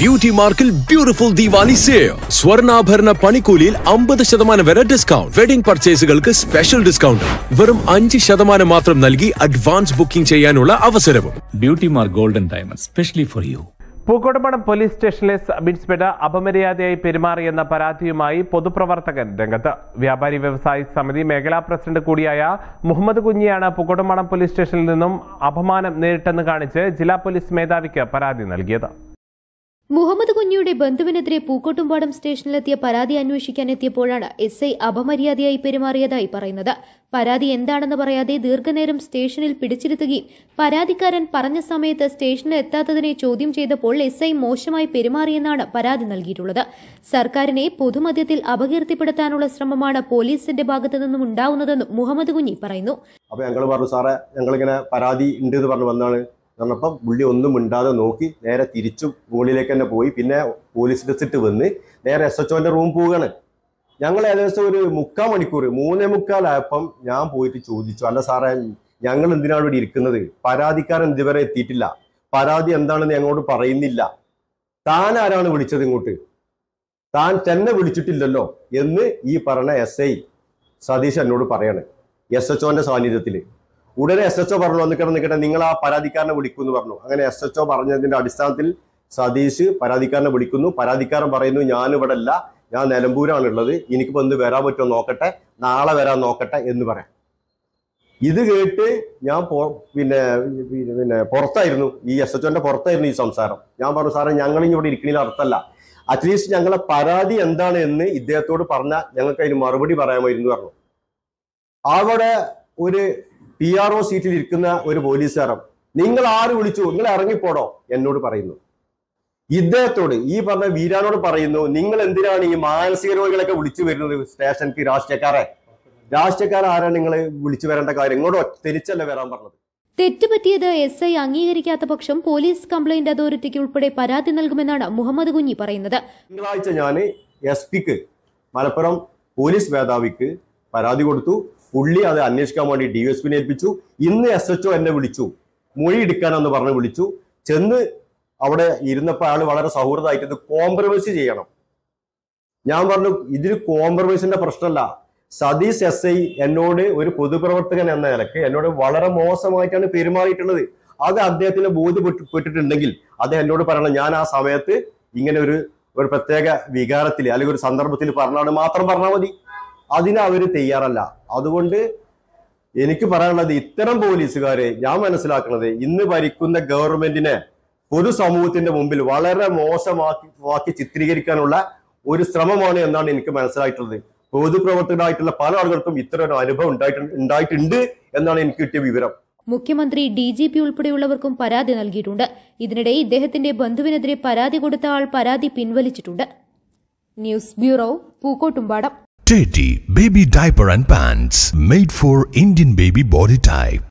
Beauty മാർക്കിൽ beautiful Diwali save സ്വർണാഭരണ പണിക്കൂലിയിൽ അമ്പത് ശതമാനം വരെ ഡിസ്കൗണ്ട് വെഡിംഗ് പർച്ചേസുകൾക്ക് സ്പെഷ്യൽ ഡിസ്കൗണ്ട് വെറും അഞ്ച് ശതമാനം മാത്രം നൽകി അഡ്വാൻസ് ബുക്കിംഗ് ചെയ്യാനുള്ള അവസരവും. Beauty mark golden diamond specially for you Pookkottupadam police സ്റ്റേഷനിലെ സബ് ഇൻസ്പെക്ടർ അപമര്യാദയായി പെരുമാറിയെന്ന പരാതിയുമായി പൊതുപ്രവർത്തകൻ രംഗത്ത്. വ്യാപാരി വ്യവസായി സമിതി മേഖലാ പ്രസിഡന്റ് കൂടിയായ മുഹമ്മദ് കുഞ്ഞിയാണ് പൂക്കോട്ടുംപാടം പോലീസ് സ്റ്റേഷനിൽ നിന്നും അപമാനം നേരിട്ടെന്ന് കാണിച്ച് ജില്ലാ പോലീസ് മേധാവിക്ക് പരാതി നൽകിയത്. മുഹമ്മദ് കുഞ്ഞിയുടെ ബന്ധുവിനെതിരെ പൂക്കോട്ടുംപാടം സ്റ്റേഷനിലെത്തിയ പരാതി അന്വേഷിക്കാൻ എത്തിയപ്പോഴാണ് എസ് ഐ അപമര്യാദയായി പെരുമാറിയതായി പറയുന്നത്. പരാതി എന്താണെന്ന് പറയാതെ ദീർഘനേരം സ്റ്റേഷനിൽ പിടിച്ചിരുത്തുകയും പരാതിക്കാരൻ പറഞ്ഞ സമയത്ത് സ്റ്റേഷനിൽ എത്താത്തതിനെ ചോദ്യം ചെയ്തപ്പോൾ എസ് ഐ മോശമായി പെരുമാറിയെന്നാണ് പരാതി നൽകിയിട്ടുള്ളത്. സർക്കാരിനെ പൊതുമധ്യത്തിൽ അപകീർത്തിപ്പെടുത്താനുള്ള ശ്രമമാണ് പോലീസിന്റെ ഭാഗത്തു നിന്നും ഉണ്ടാവുന്നതെന്നും മുഹമ്മദ് കുഞ്ഞി പറയുന്നു. അപ്പോൾ ഞങ്ങൾ പറഞ്ഞു സാറേ ഞങ്ങളിങ്ങനെ പരാതി ഉണ്ട് എന്ന് പറഞ്ഞു വന്നാണ് പറഞ്ഞപ്പം പുള്ളി ഒന്നും മിണ്ടാതെ നോക്കി നേരെ തിരിച്ചു മുകളിലേക്ക് തന്നെ പോയി. പിന്നെ പോലീസ് ഡ്രസ്സിട്ട് വന്ന് നേരെ എസ് എച്ച് ഒന്റെ റൂം പോവുകയാണ്. ഞങ്ങൾ ഏകദേശം ഒരു മുക്കാൽ മണിക്കൂർ മൂന്നേ മുക്കാലായപ്പം ഞാൻ പോയിട്ട് ചോദിച്ചു അല്ല സാറേ ഞങ്ങൾ എന്തിനാണ് ഇവിടെ ഇരിക്കുന്നത്? പരാതിക്കാരൻ ഇതുവരെ എത്തിയിട്ടില്ല. പരാതി എന്താണെന്ന് ഞങ്ങളോട് പറയുന്നില്ല. താൻ ആരാണ് വിളിച്ചത് ഇങ്ങോട്ട്? താൻ തന്നെ വിളിച്ചിട്ടില്ലല്ലോ എന്ന് ഈ പറഞ്ഞ എസ് ഐ സതീഷ് എന്നോട് പറയാണ്. എസ് എച്ച് ഒന്റെ സാന്നിധ്യത്തിൽ ഉടനെ എസ് എച്ച് പറഞ്ഞു നിൽക്കണം നിൽക്കട്ടെ. നിങ്ങൾ ആ പരാതിക്കാരനെ വിളിക്കുമെന്ന് പറഞ്ഞു. അങ്ങനെ എസ് എച്ച് പറഞ്ഞതിന്റെ അടിസ്ഥാനത്തിൽ സതീഷ് പരാതിക്കാരനെ വിളിക്കുന്നു. പരാതിക്കാരൻ പറയുന്നു ഞാൻ ഇവിടെ അല്ല ഞാൻ നിലമ്പൂരാണുള്ളത്. എനിക്കിപ്പോ എന്ത് വരാൻ പറ്റുമോ നോക്കട്ടെ. നാളെ വരാൻ നോക്കട്ടെ എന്ന് പറയാം. ഇത് കേട്ട് ഞാൻ പിന്നെ പിന്നെ പുറത്തായിരുന്നു. ഈ എസ് എച്ച് ഒന്റെ പുറത്തായിരുന്നു ഈ സംസാരം. ഞാൻ പറഞ്ഞു സാറേ ഞങ്ങൾ ഇവിടെ ഇരിക്കണില്ല അർത്ഥമല്ല അറ്റ്ലീസ്റ്റ് ഞങ്ങളെ പരാതി എന്താണ് എന്ന് ഇദ്ദേഹത്തോട് പറഞ്ഞാൽ ഞങ്ങൾക്ക് അതിന് മറുപടി പറയാമായിരുന്നു പറഞ്ഞു. അവിടെ ഒരു പി ആർ ഒ സീറ്റിൽ ഇരിക്കുന്ന ഒരു പോലീസുകാരൻ. നിങ്ങൾ ആര് വിളിച്ചു? നിങ്ങൾ ഇറങ്ങിപ്പോടോ എന്നോട് പറയുന്നു. ഇദ്ദേഹത്തോട് ഈ പറഞ്ഞ വീരാനോട് പറയുന്നു നിങ്ങൾ എന്തിനാണ് ഈ മാനസിക രോഗികളൊക്കെ വിളിച്ചു വരുന്നത് സ്റ്റേഷനിക്ക് രാഷ്ട്രീയക്കാരെ? രാഷ്ട്രീയക്കാരെ ആരാണ് നിങ്ങൾ വിളിച്ചു വരേണ്ട കാര്യം? ഇങ്ങോട്ട് തിരിച്ചല്ല വരാൻ പറഞ്ഞത്? തെറ്റുപറ്റിയത് എസ് ഐ അംഗീകരിക്കാത്ത പക്ഷം പോലീസ് കംപ്ലൈന്റ് അതോറിറ്റിക്ക് ഉൾപ്പെടെ പരാതി നൽകുമെന്നാണ് മുഹമ്മദ് കുഞ്ഞി പറയുന്നത്. തിങ്കളാഴ്ച ഞാൻ എസ് പിക്ക് മലപ്പുറം പോലീസ് മേധാവിക്ക് പരാതി കൊടുത്തു. പുള്ളി അത് അന്വേഷിക്കാൻ വേണ്ടി ഡി എസ് പിനെ ഏൽപ്പിച്ചു. ഇന്ന് എസ് എച്ച് എന്നെ വിളിച്ചു. മൊഴി എടുക്കാനെന്ന് പറഞ്ഞ് വിളിച്ചു. ചെന്ന് അവിടെ ഇരുന്നപ്പോൾ അയാൾ വളരെ സൗഹൃദമായിട്ട് ഇത് കോംപ്രമൈസ് ചെയ്യണം. ഞാൻ പറഞ്ഞു ഇതിൽ കോംപ്രമൈസിന്റെ പ്രശ്നമല്ല. സതീഷ് എസ് ഐ എന്നോട് ഒരു പൊതുപ്രവർത്തകൻ എന്ന നിലയ്ക്ക് എന്നോട് വളരെ മോശമായിട്ടാണ് പെരുമാറിയിട്ടുള്ളത്. അത് അദ്ദേഹത്തിന് ബോധ്യപ്പെട്ടിട്ടുണ്ടെങ്കിൽ അദ്ദേഹം എന്നോട് പറയണം ഞാൻ ആ സമയത്ത് ഇങ്ങനെ ഒരു ഒരു പ്രത്യേക വികാരത്തിൽ അല്ലെങ്കിൽ ഒരു സന്ദർഭത്തിൽ പറഞ്ഞാണ് മാത്രം പറഞ്ഞാൽ മതി. അതിന് അവർ തയ്യാറല്ല. അതുകൊണ്ട് എനിക്ക് പറയാനുള്ളത് ഇത്തരം പോലീസുകാരെ ഞാൻ മനസ്സിലാക്കുന്നത് ഇന്ന് ഭരിക്കുന്ന ഗവൺമെന്റിനെ പൊതുസമൂഹത്തിന്റെ മുമ്പിൽ വളരെ മോശമാക്കി ചിത്രീകരിക്കാനുള്ള ഒരു ശ്രമമാണ് എന്നാണ് എനിക്ക് മനസ്സിലായിട്ടുള്ളത്. പൊതുപ്രവർത്തകരായിട്ടുള്ള പല ആളുകൾക്കും ഇത്തരം ഒരു അനുഭവം ഉണ്ടായിട്ടുണ്ട് ഉണ്ടായിട്ടുണ്ട് എന്നാണ് എനിക്ക് കിട്ടിയ വിവരം. മുഖ്യമന്ത്രി ഡി ജി പി ഉൾപ്പെടെയുള്ളവർക്കും പരാതി നൽകിയിട്ടുണ്ട്. ഇതിനിടെ ഇദ്ദേഹത്തിന്റെ ബന്ധുവിനെതിരെ പരാതി കൊടുത്ത ആൾ പരാതി പിൻവലിച്ചിട്ടുണ്ട്. News bureau Pookkottumpadam. Teddy Baby Diaper and Pants made for Indian baby body type.